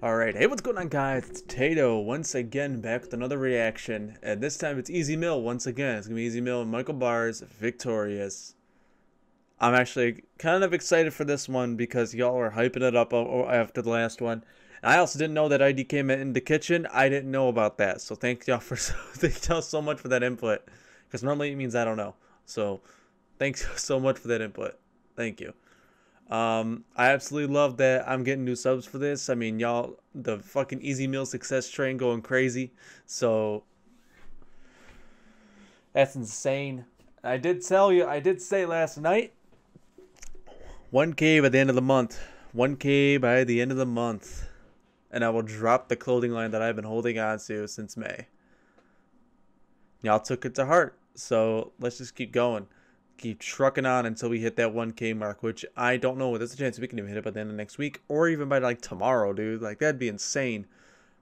Alright, hey what's going on guys, it's Tato once again back with another reaction, and this time it's Easy Mill once again, it's to be Easy Mill and Michael Bars, Victorious. I'm actually kind of excited for this one because y'all are hyping it up after the last one. And I also didn't know that ID came in the kitchen, I didn't know about that, so thank y'all for so, thank y'all so much for that input, because normally it means I don't know, so thanks so much for that input, thank you. Um, I absolutely love that I'm getting new subs for this. I mean, y'all, the fucking Easy Meal success train going crazy. So that's insane. I did tell you, I did say last night, 1K by the end of the month. 1K by the end of the month. And I will drop the clothing line that I've been holding on to since May. Y'all took it to heart. So let's just keep going keep trucking on until we hit that 1K mark, which I don't know. There's a chance we can even hit it by the end of next week or even by like tomorrow, dude. Like that'd be insane.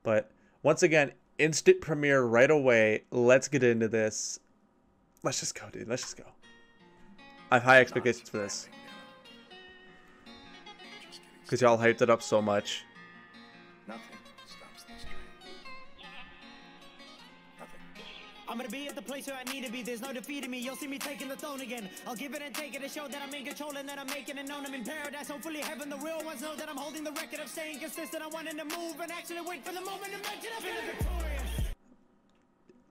But once again, instant premiere right away. Let's get into this. Let's just go, dude. Let's just go. I have high expectations for this. Because y'all hyped it up so much. I'm gonna be at the place where I need to be. There's no defeating me. You'll see me taking the throne again. I'll give it and take it to show that I'm in control and that I'm making it known. I'm in paradise. Hopefully, heaven. The real ones know that I'm holding the record of staying consistent. I wanted to move and actually wait for the moment to mention I'm victorious.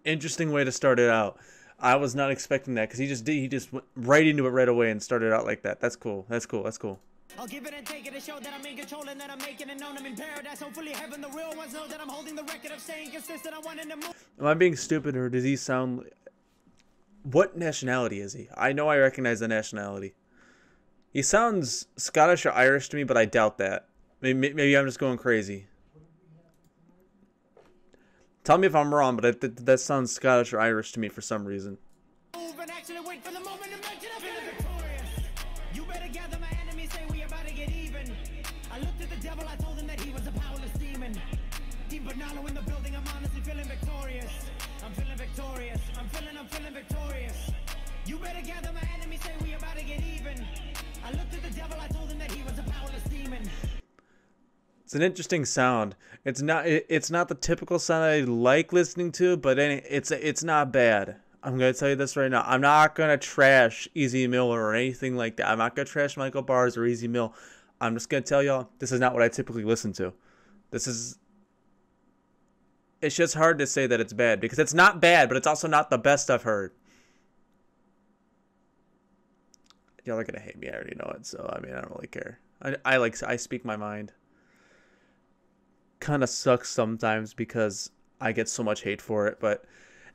Interesting way to start it out. I was not expecting that because he just did. He just went right into it right away and started out like that. That's cool. That's cool. That's cool. I'll give it and take it to show that I'm in control and that I'm making it known I'm in paradise. Hopefully heaven, the real ones know that I'm holding the record of staying consistent. I wanted to move. Am I being stupid or does he sound... What nationality is he? I know I recognize the nationality. He sounds Scottish or Irish to me, but I doubt that. Maybe, maybe I'm just going crazy. Tell me if I'm wrong, but that, that sounds Scottish or Irish to me for some reason. In the building, I'm honestly feeling victorious. I'm feeling victorious. I'm feeling, I'm feeling victorious. You better gather my enemies, say we about to get even. I looked at the devil, I told him that he was a powerless demon. It's an interesting sound. It's not it's not the typical sound I like listening to, but it's it's not bad. I'm gonna tell you this right now. I'm not gonna trash Easy Mill or anything like that. I'm not gonna trash Michael Bars or Easy Mill. I'm just gonna tell y'all this is not what I typically listen to. This is it's just hard to say that it's bad because it's not bad, but it's also not the best I've heard. Y'all are gonna hate me. I already know it, so I mean, I don't really care. I, I like I speak my mind. Kind of sucks sometimes because I get so much hate for it, but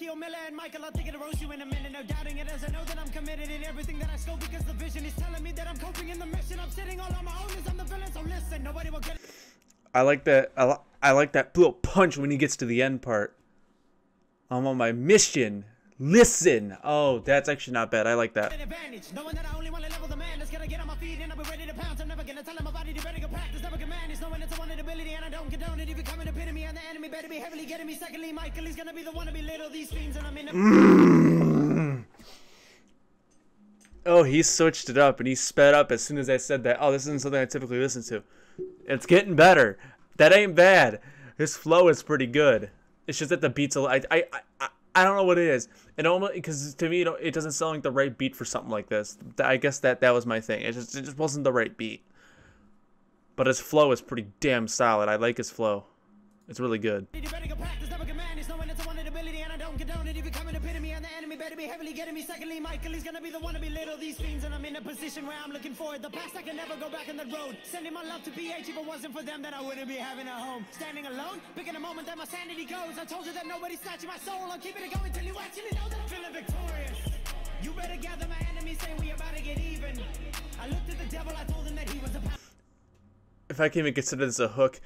Ezekiel Miller and Michael, I think it'll roast you in a minute. No doubting it as I know that I'm committed in everything that I scope because the vision is telling me that I'm coping in the mission. I'm sitting all on my own I'm the villain, so listen, nobody will get it. I like that. I, li I like that little punch when he gets to the end part. I'm on my mission. Listen. Oh, that's actually not bad. I like that. Mm. Oh, he switched it up and he sped up as soon as I said that. Oh, this isn't something I typically listen to. It's getting better. That ain't bad. His flow is pretty good. It's just that the beats. I I I I don't know what it is. It almost because to me it doesn't sound like the right beat for something like this. I guess that that was my thing. It just it just wasn't the right beat. But his flow is pretty damn solid. I like his flow. It's really good heavily getting me. Secondly, Michael is gonna be the one to be little these fiends, and I'm in a position where I'm looking forward. The past I can never go back on the road. Sending my love to PH. If it wasn't for them, then I wouldn't be having a home. Standing alone, picking a moment that my sanity goes. I told you that nobody's snatching my soul. I'm keeping it going till you actually know that I'm feeling victorious. You better gather my enemies, say we about to get even. I looked at the devil, I told him that he was a. If I can even consider this a hook,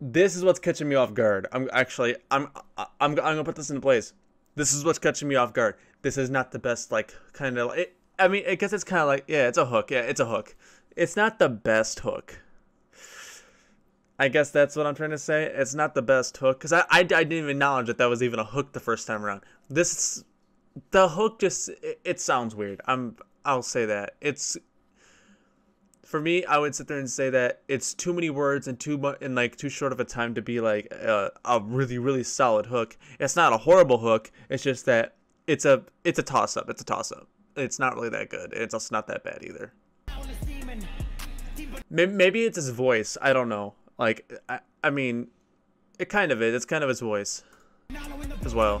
this is what's catching me off guard. I'm actually I'm I'm I'm gonna put this into place. This is what's catching me off guard. This is not the best like kind of. It, I mean, I guess it's kind of like yeah, it's a hook. Yeah, it's a hook. It's not the best hook. I guess that's what I'm trying to say. It's not the best hook because I, I, I didn't even acknowledge that that was even a hook the first time around. This the hook just it, it sounds weird. I'm I'll say that it's for me, I would sit there and say that it's too many words and too much in like too short of a time to be like a, a really really solid hook. It's not a horrible hook. It's just that it's a it's a toss up. It's a toss up. It's not really that good. It's also not that bad either. Maybe it's his voice. I don't know. Like I, I mean, it kind of is. It's kind of his voice as well.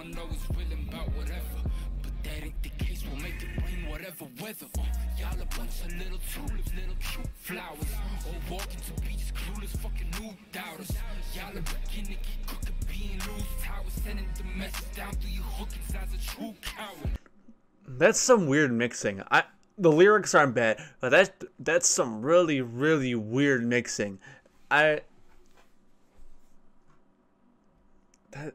one knows willing about whatever. But that ain't the case, we'll make it rain whatever weather. Uh, y'all a bunch of little tulips, little cute flowers. All walking to clueless, fucking new doubters. Y'all beginning, cooking, being loose towers. Sending the message down through your a true coward. That's some weird mixing. I the lyrics aren't bad, but that's that's some really really weird mixing. I that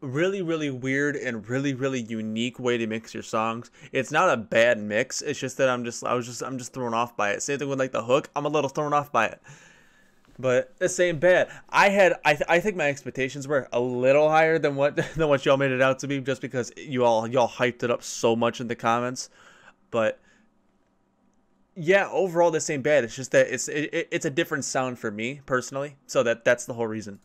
really really weird and really really unique way to mix your songs it's not a bad mix it's just that i'm just i was just i'm just thrown off by it same thing with like the hook i'm a little thrown off by it but the same bad. I had I, th- I think my expectations were a little higher than what than what y'all made it out to be, just because you all y'all hyped it up so much in the comments. But yeah, overall the same bad. It's just that it's it, it's a different sound for me personally. So that that's the whole reason.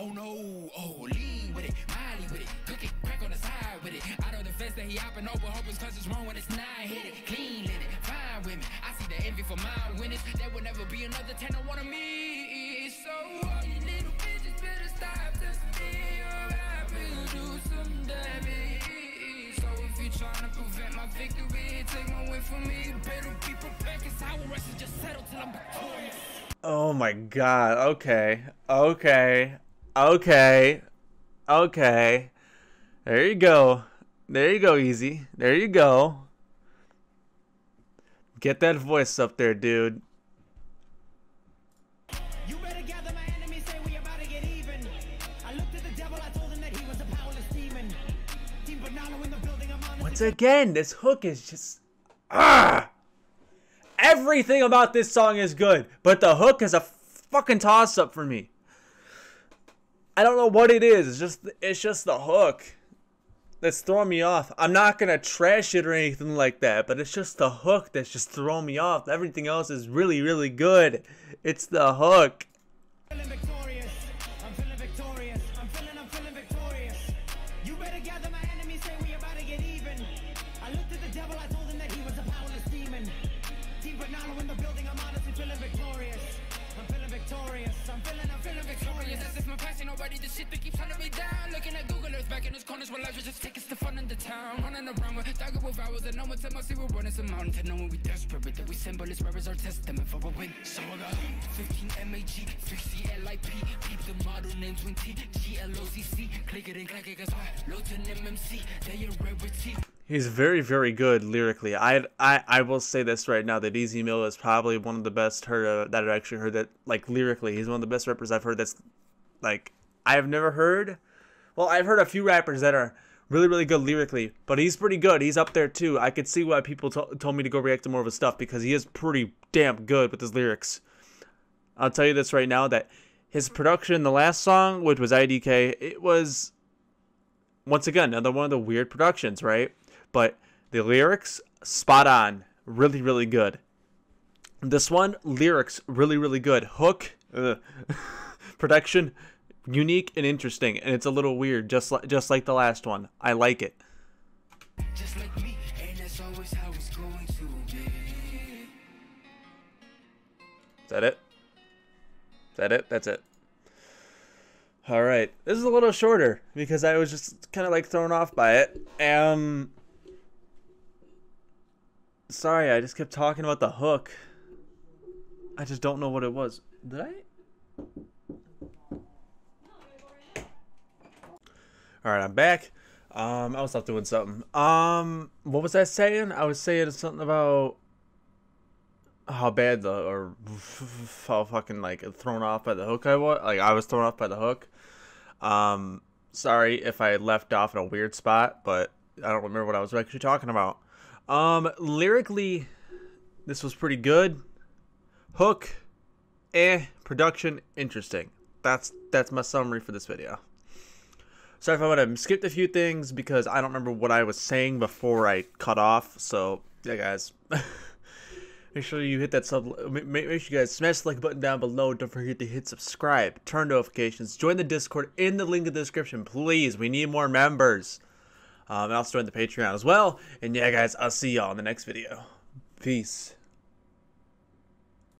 Oh no, oh lean with it, Miley with it, cook it, crack on the side with it. Out of the fence that he hopping over, hope it's cause it's wrong when it's nine hit it, clean lit it, fine with me. I see the envy for my winners, there will never be another ten I wanna meet. So all you little bitches better stop me or I will do some damage. So if you trying to prevent my victory, take win from me, better be prepared cause I will rest and just settle till I'm victorious. Oh my god, okay, okay, Okay. Okay. There you go. There you go, easy. There you go. Get that voice up there, dude. Once again, this hook is just ah. Everything about this song is good, but the hook is a fucking toss up for me. I don't know what it is. It's just it's just the hook that's throwing me off. I'm not gonna trash it or anything like that, but it's just the hook that's just throwing me off. Everything else is really, really good. It's the hook. Just the fun in the town. Running around with dagger with and no one tell us we were running some mountain. To know when we desperate, that we symbol rare as our testament for a win. So I got 15 MAG, 3 CLIP, keep the model names when T, GLOCC, click it and click it, cause I, MMC, they rarity. He's very, very good lyrically. I, I, I will say this right now that Easy Mill is probably one of the best heard uh, that I've actually heard that like lyrically. He's one of the best rappers I've heard. That's like I have never heard well, I've heard a few rappers that are really, really good lyrically, but he's pretty good. He's up there too. I could see why people told me to go react to more of his stuff because he is pretty damn good with his lyrics. I'll tell you this right now that his production the last song, which was IDK, it was once again another one of the weird productions, right? But the lyrics spot on, really really good. This one lyrics really really good. Hook, production unique and interesting, and it's a little weird, just like just like the last one. I like it. Like me, Is that it? Is that it? That's it. All right, this is a little shorter because I was just kind of like thrown off by it. Um, sorry, I just kept talking about the hook. I just don't know what it was. Did I? All right, I'm back. Um, I was off doing something. Um, what was I saying? I was saying something about how bad the or how fucking like thrown off by the hook I was. Like I was thrown off by the hook. Um, sorry if I left off in a weird spot, but I don't remember what I was actually talking about. Um, lyrically, this was pretty good. Hook, eh. Production, interesting. That's that's my summary for this video. Sorry if I would have skipped a few things because I don't remember what I was saying before I cut off. So yeah, guys. make sure you hit that sub. Make, sure you guys smash the like button down below. Don't forget to hit subscribe, turn notifications, join the Discord in the link in the description, please. We need more members. Um, and also join the Patreon as well. And yeah, guys, I'll see y'all in the next video. Peace.